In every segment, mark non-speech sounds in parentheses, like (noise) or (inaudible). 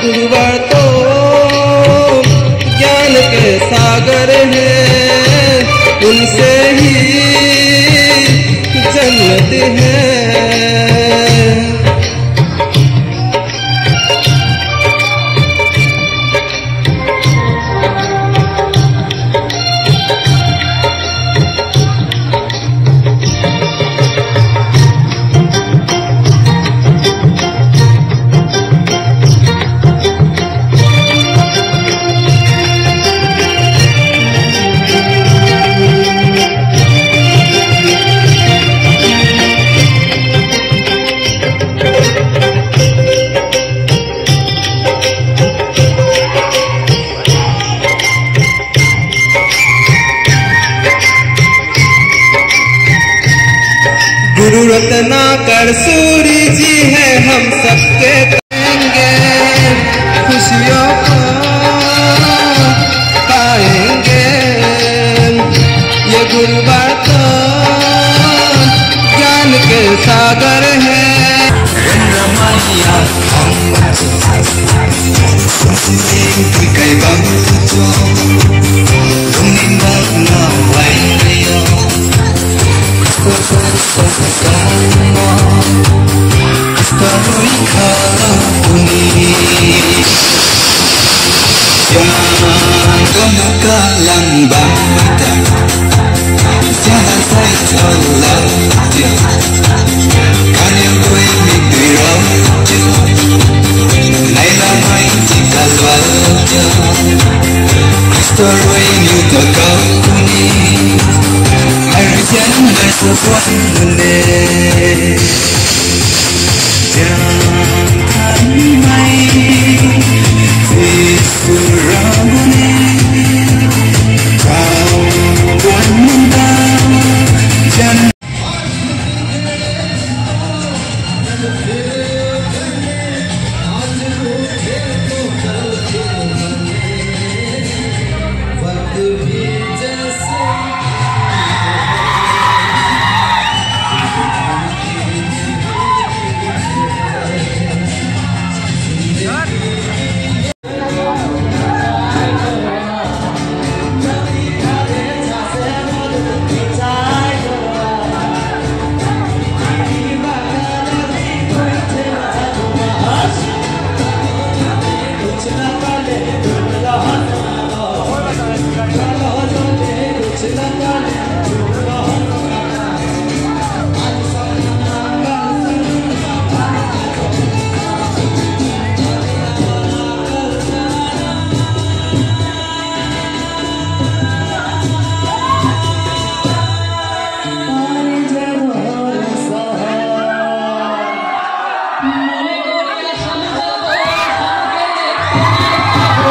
गुरुवर तो ज्ञान के सागर है उनसे ही जन्नत है। गुरु रत्ना कर, सूरी जी है हम सबके करेंगे। खुशियों को पाएँगे। ये गुरुवार तो ज्ञान के सागर है। yanımdaydı Sana saytolattı Kanım koymi bir oldu Leyla mayti kalvaldı Kristo roymi takavuni Erken ve sofranını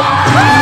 Woo! (laughs)